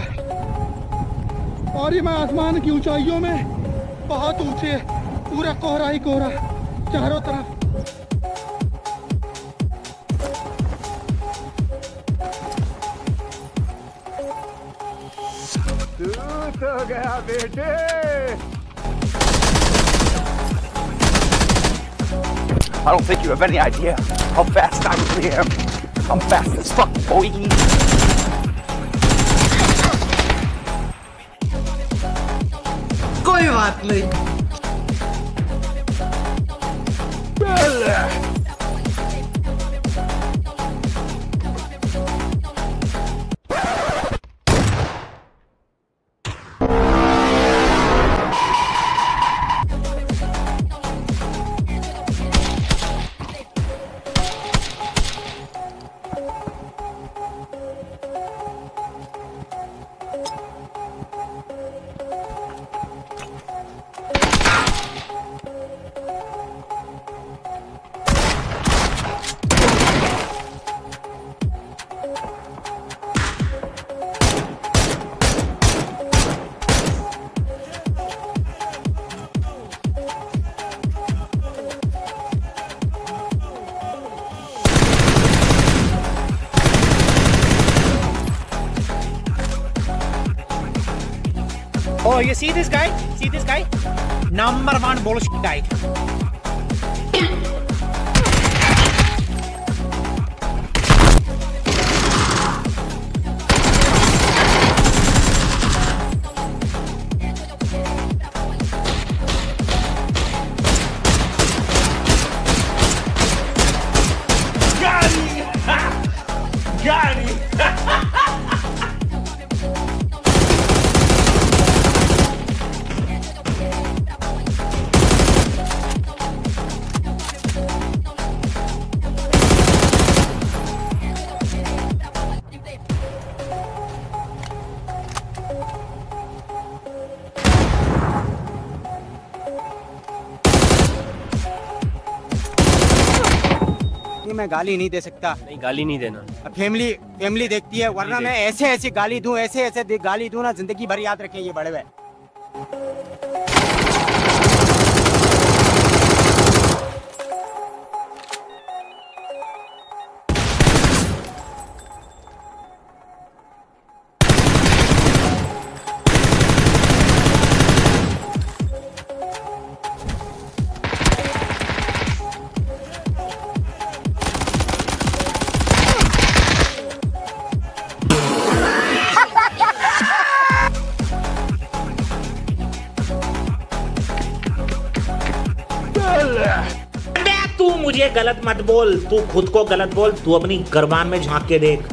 है और ये मैं आसमान की ऊंचाइयों में बहुत ऊँचे पूरा कोहरा ही कोहरा चारों तरफ़ तो गया बेटे I don't think you have any idea how fast I really am. I'm fast as fuck, boy. приватный. Oh, you see this guy? See this guy? Number one bullshit guy. Got him! Got! ये मैं गाली नहीं दे सकता। नहीं गाली नहीं देना। Family family देखती है वरना मैं ऐसे ऐसे गाली दूँ ऐसे ऐसे गाली दूँ ना ज़िंदगी भर याद रखें ये बड़े हुए मुझे गलत मत बोल। तू खुद को गलत बोल। तू अपनी गरबान में झाँक के देख।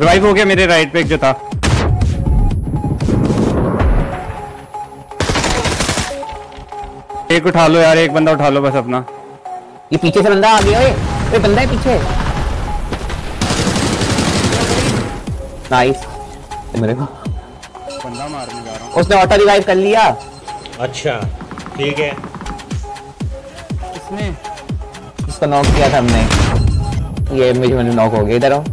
रिवाइव हो गया मेरे राइट पे एक जो था एक उठा लो यार एक बंदा उठा लो बस अपना। ये पीछे से बंदा आ गया ओए ओए बंदा है पीछे। नाइस मेरे को। बंदा मारने जा रहा हूँ। उसने ऑटो रिवाइव कर लिया। अच्छा ठीक है। इसमें उसको नॉक किया था हमने। ये मुझे मैंने नॉक हो गया। इधर आओ।